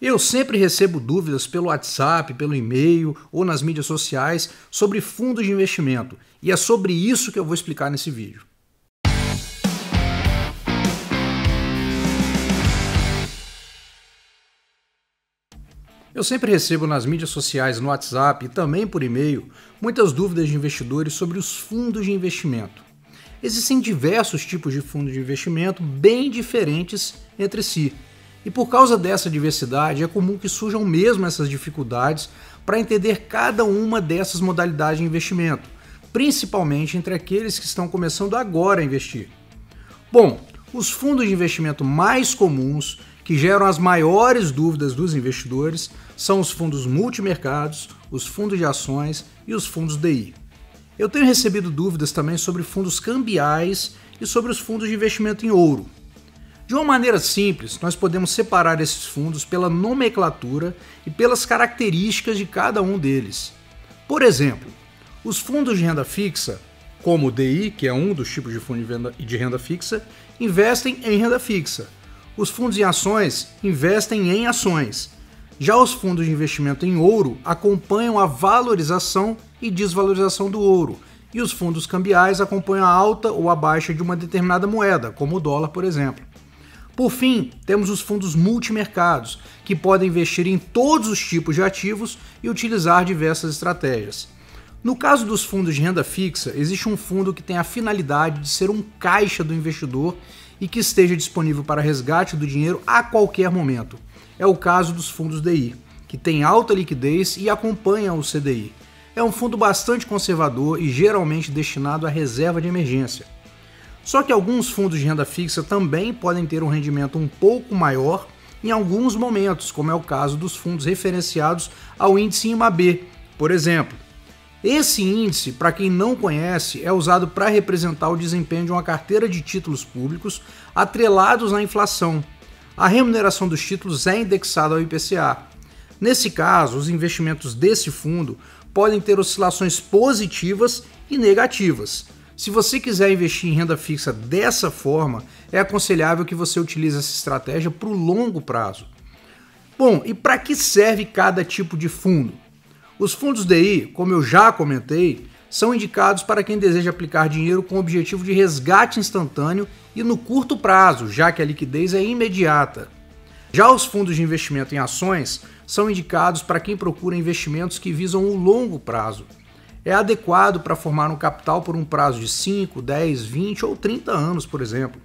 Eu sempre recebo dúvidas pelo WhatsApp, pelo e-mail ou nas mídias sociais sobre fundos de investimento, e é sobre isso que eu vou explicar nesse vídeo. Eu sempre recebo nas mídias sociais, no WhatsApp e também por e-mail muitas dúvidas de investidores sobre os fundos de investimento. Existem diversos tipos de fundos de investimento bem diferentes entre si, e por causa dessa diversidade, é comum que surjam mesmo essas dificuldades para entender cada uma dessas modalidades de investimento, principalmente entre aqueles que estão começando agora a investir. Bom, os fundos de investimento mais comuns, que geram as maiores dúvidas dos investidores, são os fundos multimercados, os fundos de ações e os fundos DI. Eu tenho recebido dúvidas também sobre fundos cambiais e sobre os fundos de investimento em ouro. De uma maneira simples, nós podemos separar esses fundos pela nomenclatura e pelas características de cada um deles. Por exemplo, os fundos de renda fixa, como o DI, que é um dos tipos de fundo de renda fixa, investem em renda fixa. Os fundos em ações investem em ações. Já os fundos de investimento em ouro acompanham a valorização e desvalorização do ouro, e os fundos cambiais acompanham a alta ou a baixa de uma determinada moeda, como o dólar, por exemplo. Por fim, temos os fundos multimercados, que podem investir em todos os tipos de ativos e utilizar diversas estratégias. No caso dos fundos de renda fixa, existe um fundo que tem a finalidade de ser um caixa do investidor e que esteja disponível para resgate do dinheiro a qualquer momento. É o caso dos fundos DI, que tem alta liquidez e acompanham o CDI. É um fundo bastante conservador e geralmente destinado à reserva de emergência. Só que alguns fundos de renda fixa também podem ter um rendimento um pouco maior em alguns momentos, como é o caso dos fundos referenciados ao índice IMAB, por exemplo. Esse índice, para quem não conhece, é usado para representar o desempenho de uma carteira de títulos públicos atrelados à inflação. A remuneração dos títulos é indexada ao IPCA. Nesse caso, os investimentos desse fundo podem ter oscilações positivas e negativas. Se você quiser investir em renda fixa dessa forma, é aconselhável que você utilize essa estratégia para o longo prazo. Bom, e para que serve cada tipo de fundo? Os fundos DI, como eu já comentei, são indicados para quem deseja aplicar dinheiro com o objetivo de resgate instantâneo e no curto prazo, já que a liquidez é imediata. Já os fundos de investimento em ações são indicados para quem procura investimentos que visam o longo prazo, é adequado para formar um capital por um prazo de 5, 10, 20 ou 30 anos, por exemplo.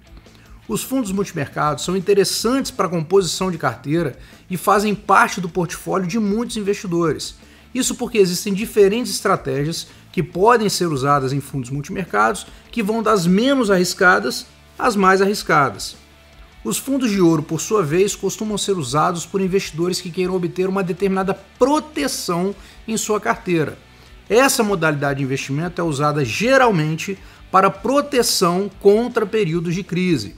Os fundos multimercados são interessantes para a composição de carteira e fazem parte do portfólio de muitos investidores. Isso porque existem diferentes estratégias que podem ser usadas em fundos multimercados que vão das menos arriscadas às mais arriscadas. Os fundos de ouro, por sua vez, costumam ser usados por investidores que queiram obter uma determinada proteção em sua carteira. Essa modalidade de investimento é usada geralmente para proteção contra períodos de crise.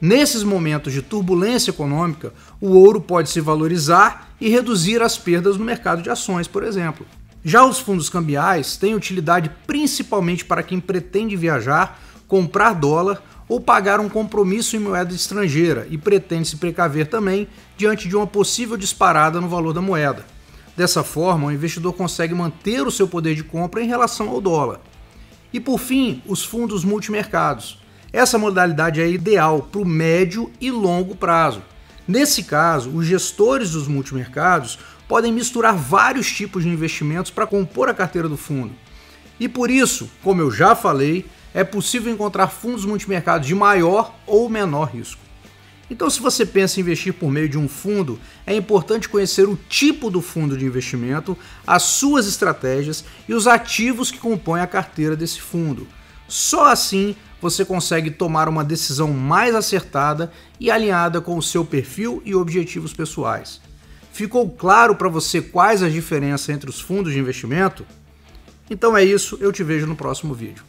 Nesses momentos de turbulência econômica, o ouro pode se valorizar e reduzir as perdas no mercado de ações, por exemplo. Já os fundos cambiais têm utilidade principalmente para quem pretende viajar, comprar dólar ou pagar um compromisso em moeda estrangeira e pretende se precaver também diante de uma possível disparada no valor da moeda. Dessa forma, o investidor consegue manter o seu poder de compra em relação ao dólar. E por fim, os fundos multimercados. Essa modalidade é ideal para o médio e longo prazo. Nesse caso, os gestores dos multimercados podem misturar vários tipos de investimentos para compor a carteira do fundo. E por isso, como eu já falei, é possível encontrar fundos multimercados de maior ou menor risco. Então, se você pensa em investir por meio de um fundo, é importante conhecer o tipo do fundo de investimento, as suas estratégias e os ativos que compõem a carteira desse fundo. Só assim você consegue tomar uma decisão mais acertada e alinhada com o seu perfil e objetivos pessoais. Ficou claro para você quais as diferenças entre os fundos de investimento? Então é isso, eu te vejo no próximo vídeo.